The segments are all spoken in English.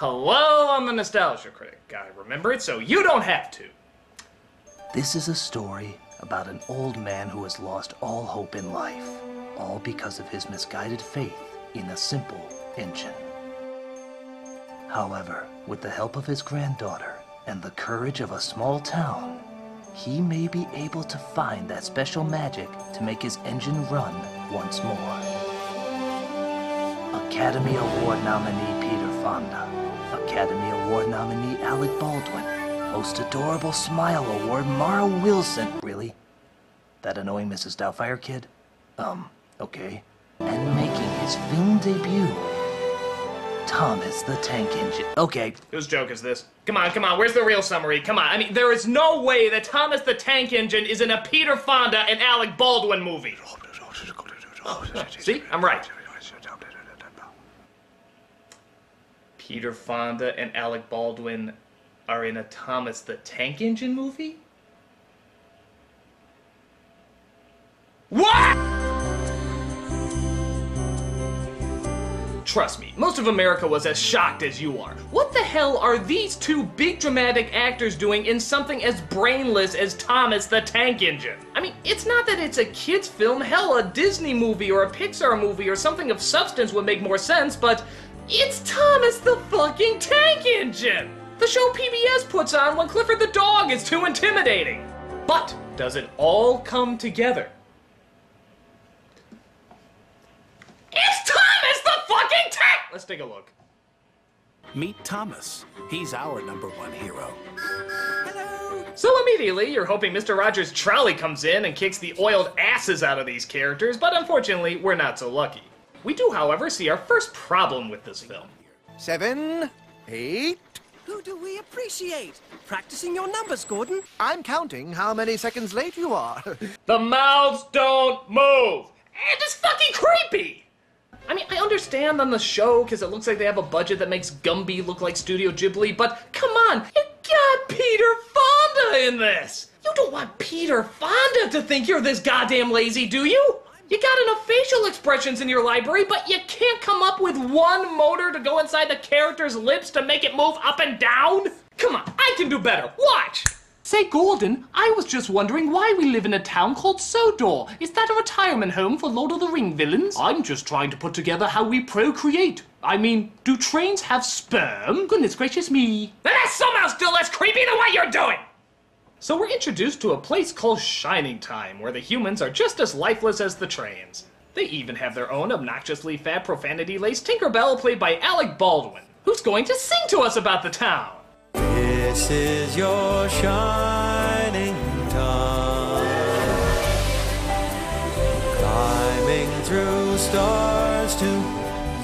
Hello, I'm the Nostalgia Critic. I remember it so you don't have to. This is a story about an old man who has lost all hope in life, all because of his misguided faith in a simple engine. However, with the help of his granddaughter and the courage of a small town, he may be able to find that special magic to make his engine run once more. Academy Award nominee Peter Fonda, Academy Award nominee Alec Baldwin, most adorable Smile Award Mara Wilson. Really? That annoying Mrs. Doubtfire kid? Um, okay. And making his film debut, Thomas the Tank Engine. Okay, Whose joke is this? Come on, come on, where's the real summary? Come on, I mean, there is no way that Thomas the Tank Engine is in a Peter Fonda and Alec Baldwin movie. See, I'm right. Peter Fonda and Alec Baldwin are in a Thomas the Tank Engine movie? What? Trust me, most of America was as shocked as you are. What the hell are these two big dramatic actors doing in something as brainless as Thomas the Tank Engine? I mean, it's not that it's a kid's film, hell, a Disney movie or a Pixar movie or something of substance would make more sense, but it's Thomas the fucking Tank Engine! The show PBS puts on when Clifford the dog is too intimidating. But does it all come together? It's Thomas the fucking Tank! Let's take a look. Meet Thomas. He's our number one hero. Hello! So immediately, you're hoping Mr. Rogers' trolley comes in and kicks the oiled asses out of these characters, but unfortunately, we're not so lucky. We do, however, see our first problem with this film. Seven, eight. Who do we appreciate? Practicing your numbers, Gordon. I'm counting how many seconds late you are. The mouths don't move! And it's fucking creepy! I mean, I understand on the show because it looks like they have a budget that makes Gumby look like Studio Ghibli, but come on, you got Peter Fonda in this! You don't want Peter Fonda to think you're this goddamn lazy, do you? You got enough facial expressions in your library, but you can't come up with one motor to go inside the character's lips to make it move up and down? Come on, I can do better. Watch! Say, Gordon, I was just wondering why we live in a town called Sodor. Is that a retirement home for Lord of the Ring villains? I'm just trying to put together how we procreate. I mean, do trains have sperm? Goodness gracious me. That's somehow still less creepy than what you're doing! So we're introduced to a place called Shining Time, where the humans are just as lifeless as the trains. They even have their own obnoxiously fat, profanity-laced Tinkerbell played by Alec Baldwin, who's going to sing to us about the town. This is your shining time. Climbing through stars to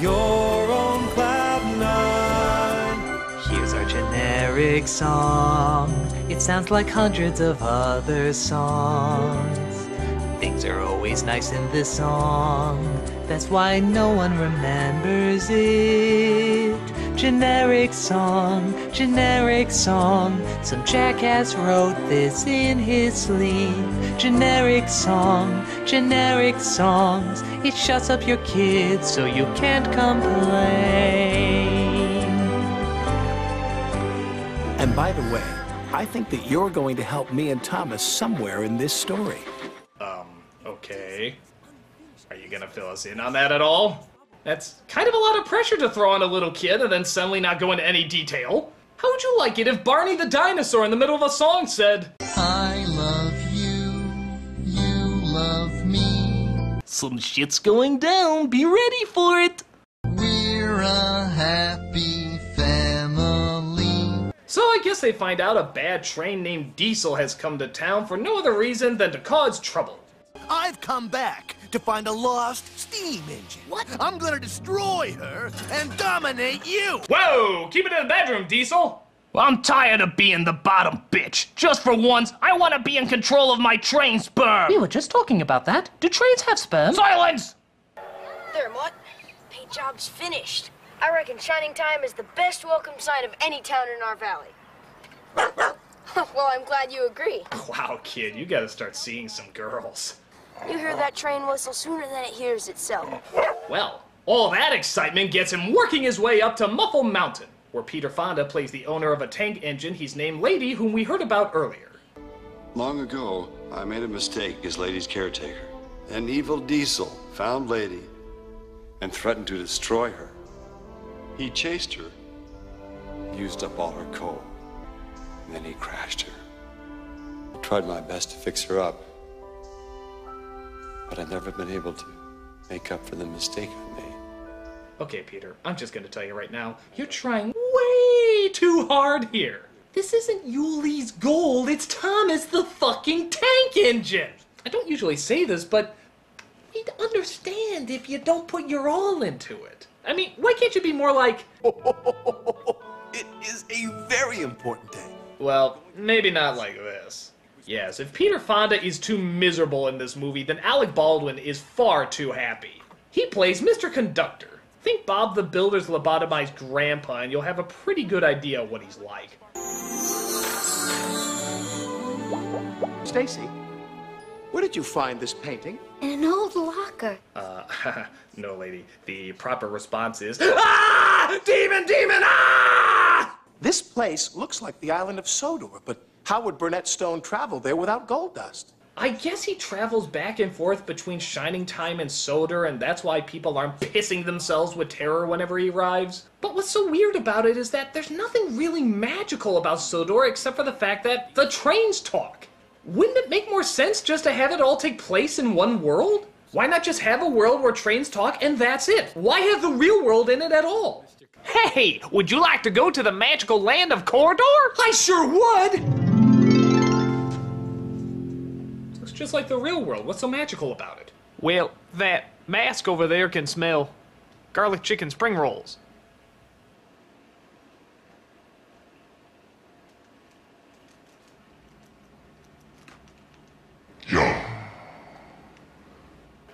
your own cloud nine. Here's our generic song. It sounds like hundreds of other songs. Things are always nice in this song. That's why no one remembers it. Generic song, generic song. Some jackass wrote this in his sleep. Generic song, generic songs. It shuts up your kids so you can't complain. And by the way, I think that you're going to help me and Thomas somewhere in this story. Um, okay. Are you gonna fill us in on that at all? That's kind of a lot of pressure to throw on a little kid and then suddenly not go into any detail. How would you like it if Barney the dinosaur in the middle of a song said, I love you, you love me. Some shit's going down. Be ready for it. Guess they find out a bad train named Diesel has come to town for no other reason than to cause trouble. I've come back to find a lost steam engine. What? I'm gonna destroy her and dominate you. Whoa! Keep it in the bedroom, Diesel! Well, I'm tired of being the bottom bitch. Just for once, I want to be in control of my train sperm. We were just talking about that. Do trains have sperm? Silence! There, Mutt. Paint job's finished. I reckon Shining Time is the best welcome sign of any town in our valley. Well, I'm glad you agree. Wow, kid, you gotta start seeing some girls. You hear that train whistle sooner than it hears itself. Well, all that excitement gets him working his way up to Muffle Mountain. where Peter Fonda plays the owner of a tank engine he's named Lady, whom we heard about earlier. Long ago, I made a mistake as Lady's caretaker. An evil diesel found Lady and threatened to destroy her. He chased her, used up all her coal, and then he crashed her. I tried my best to fix her up, but I've never been able to make up for the mistake I made. Okay, Peter, I'm just gonna tell you right now, you're trying way too hard here. This isn't Ulee's gold, it's Thomas the fucking tank engine! I don't usually say this, but we'd understand if you don't put your all into it. I mean, why can't you be more like, It is a very important day. Well, maybe not like this. Yes, if Peter Fonda is too miserable in this movie, then Alec Baldwin is far too happy. He plays Mr. Conductor. Think Bob the Builder's lobotomized grandpa, and you'll have a pretty good idea what he's like. Stacy, where did you find this painting? In an old locker. Uh, no, lady. The proper response is, Ah! Demon, demon, ah! This place looks like the island of Sodor, but how would Burnett Stone travel there without gold dust? I guess he travels back and forth between Shining Time and Sodor, and that's why people aren't pissing themselves with terror whenever he arrives. But what's so weird about it is that there's nothing really magical about Sodor except for the fact that the trains talk. Wouldn't it make more sense just to have it all take place in one world? Why not just have a world where trains talk and that's it? Why have the real world in it at all? Hey, would you like to go to the magical land of Corridor? I sure would! Looks just like the real world. What's so magical about it? Well, that mask over there can smell garlic chicken spring rolls.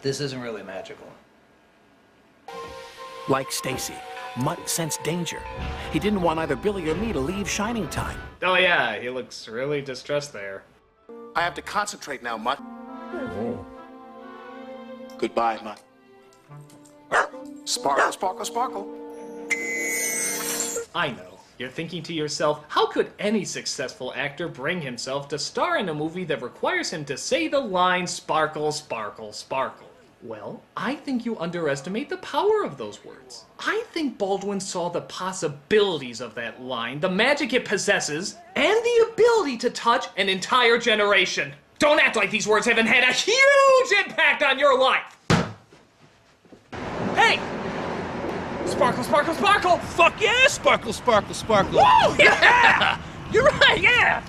This isn't really magical. Like Stacy, Mutt sensed danger. He didn't want either Billy or me to leave Shining Time. Oh yeah, he looks really distressed there. I have to concentrate now, Mutt. Goodbye, Mutt. Sparkle, sparkle, sparkle. I know. You're thinking to yourself, how could any successful actor bring himself to star in a movie that requires him to say the line sparkle, sparkle, sparkle? Well, I think you underestimate the power of those words. I think Baldwin saw the possibilities of that line, the magic it possesses, and the ability to touch an entire generation. Don't act like these words haven't had a huge impact on your life! Hey! Sparkle, sparkle, sparkle! Fuck yeah, sparkle, sparkle, sparkle. Whoa! Yeah! You're right, yeah!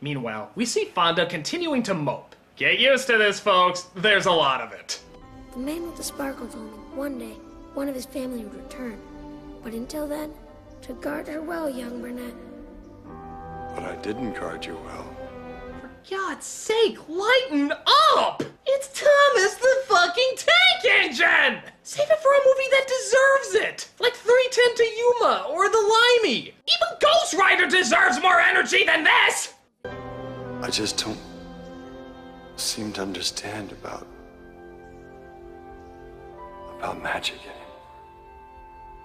Meanwhile, we see Fonda continuing to mope. Get used to this, folks. There's a lot of it. The man with the sparkle told me one day one of his family would return. But until then, to guard her well, young Burnett. But I didn't guard you well. For God's sake, lighten up! It's Thomas the fucking tank engine! Save it for a movie that deserves it! Like 310 to Yuma or The Limey! Even Ghost Rider deserves more energy than this! I just don't seem to understand about about magic anymore.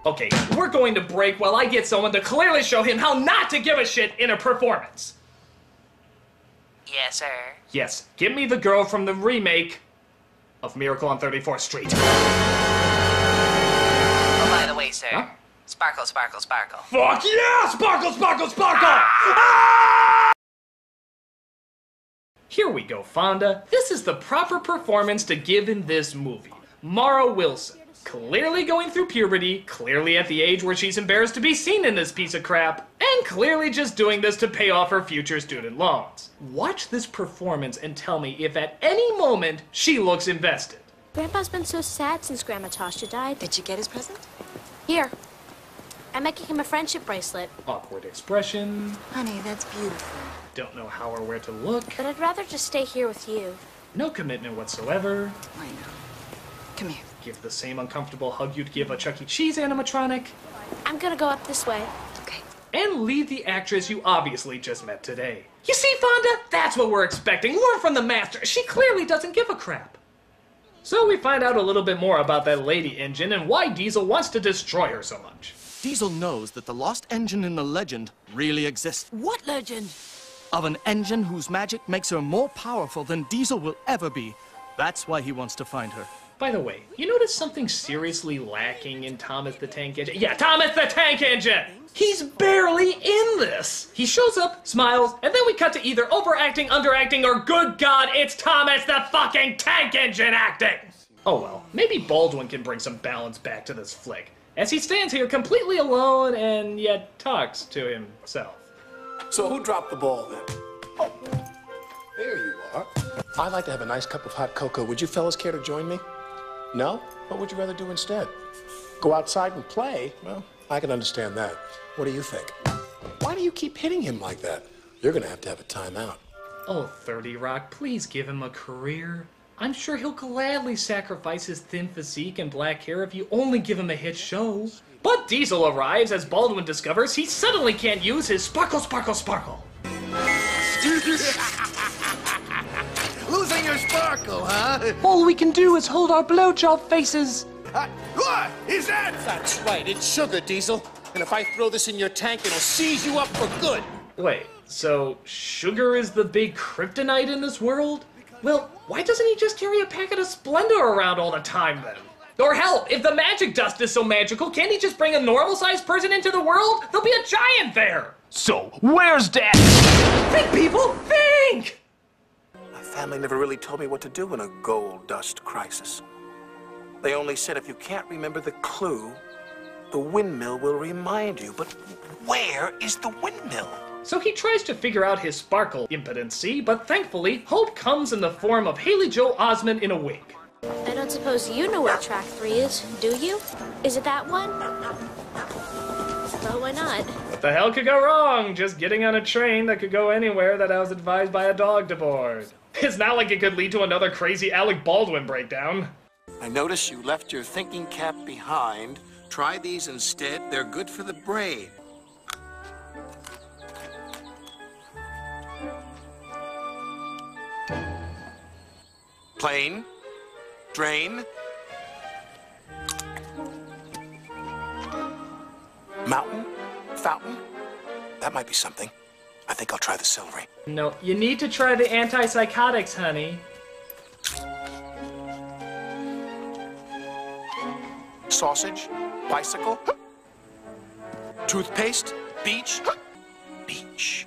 Okay, we're going to break while I get someone to clearly show him how not to give a shit in a performance. Yes, sir. Yes, give me the girl from the remake of Miracle on 34th Street. Oh, by the way, sir. Huh? Sparkle, sparkle, sparkle. Fuck yeah! Sparkle, sparkle, sparkle! Ah! Here we go, Fonda. This is the proper performance to give in this movie. Mara Wilson. Clearly going through puberty, clearly at the age where she's embarrassed to be seen in this piece of crap, and clearly just doing this to pay off her future student loans. Watch this performance and tell me if at any moment she looks invested. Grandpa's been so sad since Grandma Tasha died. Did you get his present? Here. I'm making him a friendship bracelet, Awkward expression, Honey, that's beautiful. Don't know how or where to look, but I'd rather just stay here with you. no commitment whatsoever. I know. Come here. Give the same uncomfortable hug you'd give a Chuck E. Cheese animatronic, I'm gonna go up this way. Okay. and leave the actress you obviously just met today. You see, Fonda? That's what we're expecting. Learn from the master. She clearly doesn't give a crap. So we find out a little bit more about that lady engine and why Diesel wants to destroy her so much. Diesel knows that the lost engine in the legend really exists. What legend? Of an engine whose magic makes her more powerful than Diesel will ever be. That's why he wants to find her. By the way, you notice something seriously lacking in Thomas the Tank Engine? Yeah, Thomas the Tank Engine! He's barely in this! He shows up, smiles, and then we cut to either overacting, underacting, or good god, it's Thomas the fucking Tank Engine acting! Oh well, maybe Baldwin can bring some balance back to this flick, as he stands here completely alone and yet talks to himself. So who dropped the ball then? Oh, there you are. I'd like to have a nice cup of hot cocoa. Would you fellas care to join me? No? What would you rather do instead? Go outside and play? Well, I can understand that. What do you think? Why do you keep hitting him like that? You're gonna have to have a timeout. Oh, 30 Rock, please give him a career. I'm sure he'll gladly sacrifice his thin physique and black hair if you only give him a hit show. But Diesel arrives as Baldwin discovers he suddenly can't use his sparkle, sparkle, sparkle. Losing your sparkle, huh? All we can do is hold our blowjob faces. Uh, what is that? That's right, it's sugar, Diesel. And if I throw this in your tank, it'll seize you up for good. Wait, so sugar is the big kryptonite in this world? Well, why doesn't he just carry a packet of Splenda around all the time then? Or help, if the magic dust is so magical, can't he just bring a normal sized person into the world? There'll be a giant there! So, where's Dad? Think, people! Think! My family never really told me what to do in a gold dust crisis. They only said if you can't remember the clue, the windmill will remind you. But where is the windmill? So he tries to figure out his sparkle impotency, but thankfully, hope comes in the form of Haley Joel Osment in a wig. I suppose you know where track three is, do you? Is it that one? Well, why not? What the hell could go wrong? Just getting on a train that could go anywhere that I was advised by a dog to board. It's not like it could lead to another crazy Alec Baldwin breakdown. I notice you left your thinking cap behind. Try these instead. They're good for the brain. Plain. Drain. Mountain. Fountain. That might be something. I think I'll try the celery. No, you need to try the antipsychotics, honey. Sausage. Bicycle. Toothpaste. Beach. Beach.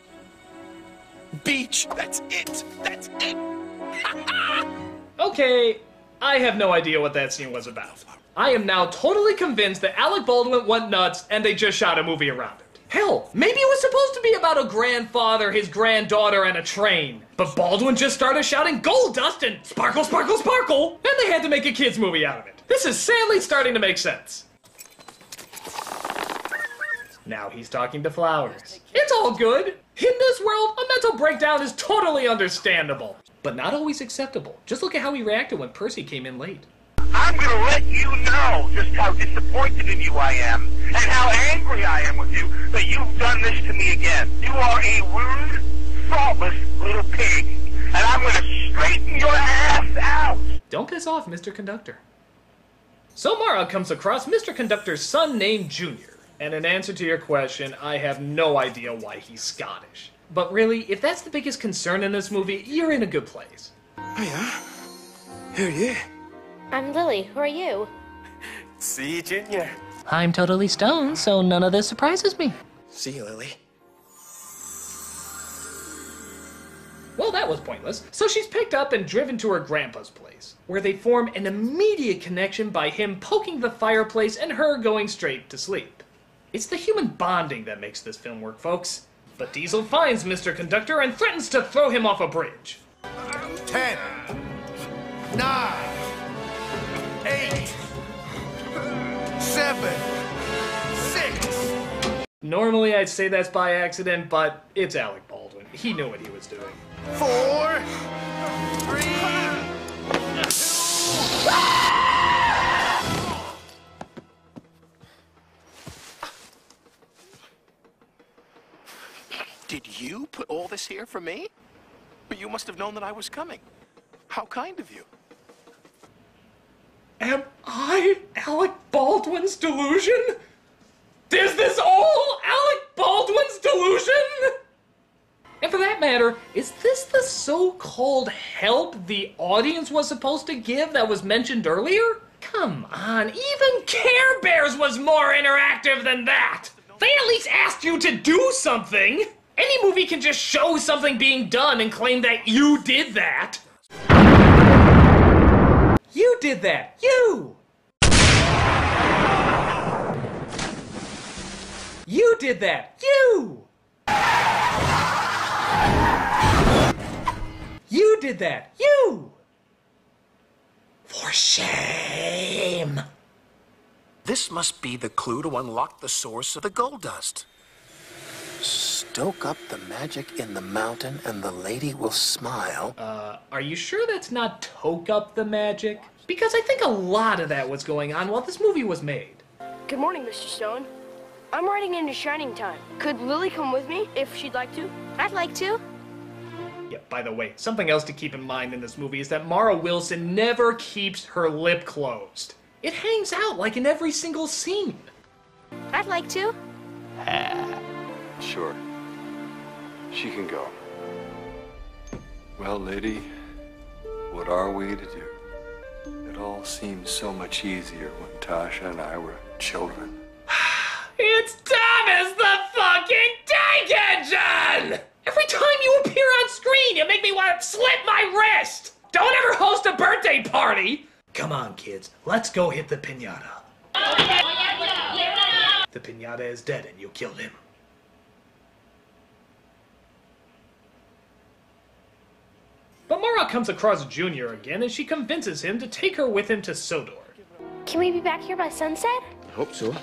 Beach. That's it. That's it. Okay, I have no idea what that scene was about. I am now totally convinced that Alec Baldwin went nuts and they just shot a movie around it. Hell, maybe it was supposed to be about a grandfather, his granddaughter, and a train. But Baldwin just started shouting gold dust and sparkle, sparkle, sparkle, and they had to make a kids movie out of it. This is sadly starting to make sense. Now he's talking to flowers. It's all good. In this world, a mental breakdown is totally understandable, but not always acceptable. Just look at how he reacted when Percy came in late. I'm gonna let you know just how disappointed in you I am, and how angry I am with you that you've done this to me again. You are a rude, thoughtless little pig, and I'm gonna straighten your ass out! Don't piss off, Mr. Conductor. So Mara comes across Mr. Conductor's son named Junior. And in answer to your question, I have no idea why he's Scottish. But really, if that's the biggest concern in this movie, you're in a good place. Hiya. Who are you? I'm Lily. Who are you? See you, Junior. I'm totally stoned, so none of this surprises me. See you, Lily. Well, that was pointless. So she's picked up and driven to her grandpa's place, where they form an immediate connection by him poking the fireplace and her going straight to sleep. It's the human bonding that makes this film work, folks. But Diesel finds Mr. Conductor and threatens to throw him off a bridge. Ten. Nine. Eight. Seven. Six. Normally I'd say that's by accident, but it's Alec Baldwin. He knew what he was doing. Four. Three. Ah! Did you put all this here for me? But you must have known that I was coming. How kind of you. Am I, Alec Baldwin's delusion? Is this all Alec Baldwin's delusion? And for that matter, is this the so-called help the audience was supposed to give that was mentioned earlier? Come on, even Care Bears was more interactive than that! They at least asked you to do something! Any movie can just show something being done and claim that you did that! You did that! You! You did that! You! You did that! You! For shame! This must be the clue to unlock the source of the gold dust. Stoke up the magic in the mountain and the lady will smile. Uh, are you sure that's not Toke Up the Magic? Because I think a lot of that was going on while this movie was made. Good morning, Mr. Stone. I'm riding into Shining Time. Could Lily come with me if she'd like to? I'd like to. Yeah, by the way, something else to keep in mind in this movie is that Mara Wilson never keeps her lip closed. It hangs out like in every single scene. I'd like to. Sure. She can go. Well, lady, what are we to do? It all seemed so much easier when Tasha and I were children. It's Thomas the fucking tank engine! Every time you appear on screen, you make me want to slit my wrist! Don't ever host a birthday party! Come on, kids, let's go hit the pinata. Oh, the pinata is dead and you killed him. But Mara comes across Junior again and she convinces him to take her with him to Sodor. Can we be back here by sunset? I hope so.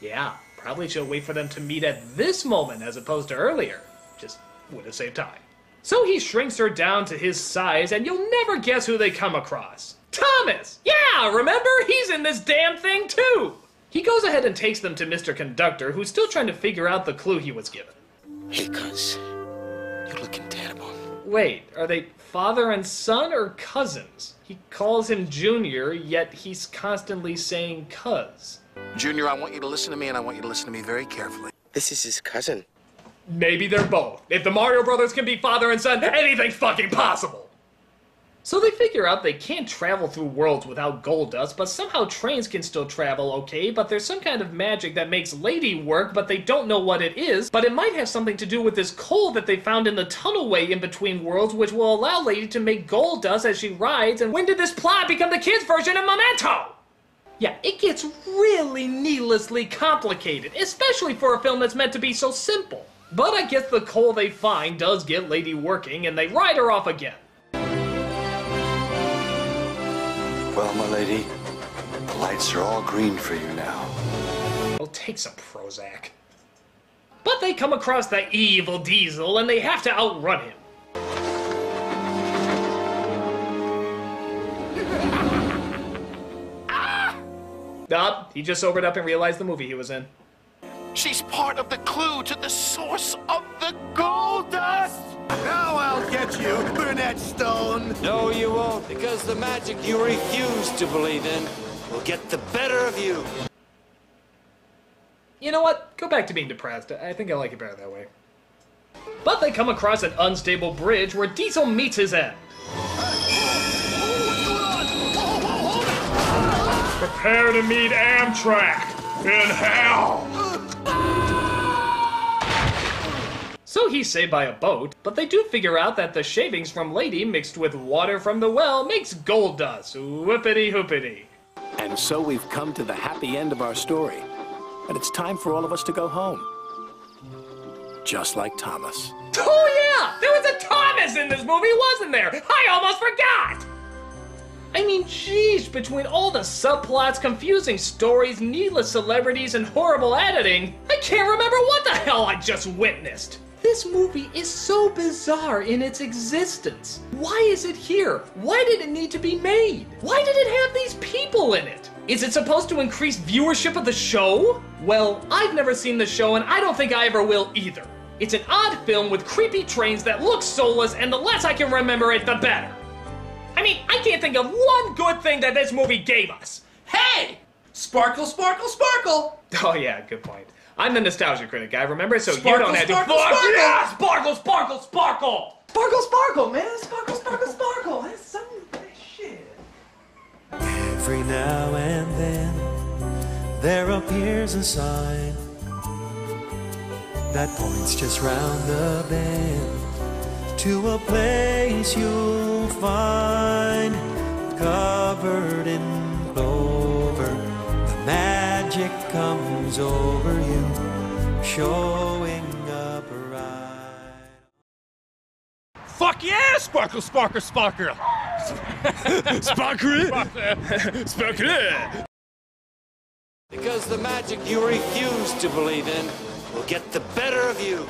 Yeah, probably she'll wait for them to meet at this moment as opposed to earlier. Just would have saved time. So he shrinks her down to his size, and you'll never guess who they come across. Thomas! Yeah, remember? He's in this damn thing too! He goes ahead and takes them to Mr. Conductor, who's still trying to figure out the clue he was given. Hey, cuz. You're looking terrible. Wait, are they father and son or cousins? He calls him Junior, yet he's constantly saying cuz. Junior, I want you to listen to me and I want you to listen to me very carefully. This is his cousin. Maybe they're both. If the Mario Brothers can be father and son, anything's fucking possible! So they figure out they can't travel through worlds without gold dust, but somehow trains can still travel okay, but there's some kind of magic that makes Lady work, but they don't know what it is, but it might have something to do with this coal that they found in the tunnelway in between worlds, which will allow Lady to make gold dust as she rides, and when did this plot become the kids' version of Memento? Yeah, it gets really needlessly complicated, especially for a film that's meant to be so simple. But I guess the coal they find does get Lady working, and they ride her off again. Well, my lady, the lights are all green for you now. I'll take some Prozac. But they come across the evil Diesel, and they have to outrun him. Ah! Up, he just sobered up and realized the movie he was in. She's part of the clue to the source of the gold dust! Now I'll get you, Burnett Stone. No, you won't, because the magic you refuse to believe in will get the better of you. You know what? Go back to being depressed. I think I like it better that way. But they come across an unstable bridge where Diesel meets his end. Prepare to meet Amtrak in hell. So he saved by a boat, but they do figure out that the shavings from Lady mixed with water from the well makes gold dust. Whoopity hoopity. And so we've come to the happy end of our story. And it's time for all of us to go home. Just like Thomas. Oh yeah! There was a Thomas in this movie, wasn't there? I almost forgot! I mean, jeez, between all the subplots, confusing stories, needless celebrities, and horrible editing, I can't remember what the hell I just witnessed! This movie is so bizarre in its existence. Why is it here? Why did it need to be made? Why did it have these people in it? Is it supposed to increase viewership of the show? Well, I've never seen the show and I don't think I ever will either. It's an odd film with creepy trains that look soulless and the less I can remember it, the better. I mean, I can't think of one good thing that this movie gave us. Hey! Sparkle, sparkle, sparkle! Oh yeah, good point. I'm the nostalgia critic guy, remember? So you don't have to. sparkle, Fuck sparkle! yeah! Sparkle, sparkle, sparkle! Sparkle, sparkle, man! Sparkle, sparkle, sparkle! That's some shit. Every now and then there appears a sign that points just round the bend to a place you'll find covered in clover. The magic comes over you, showing up right. Fuck yeah! Sparkle, sparkle, sparkle! Sparkle! Sparkle! Because the magic you refuse to believe in will get the better of you.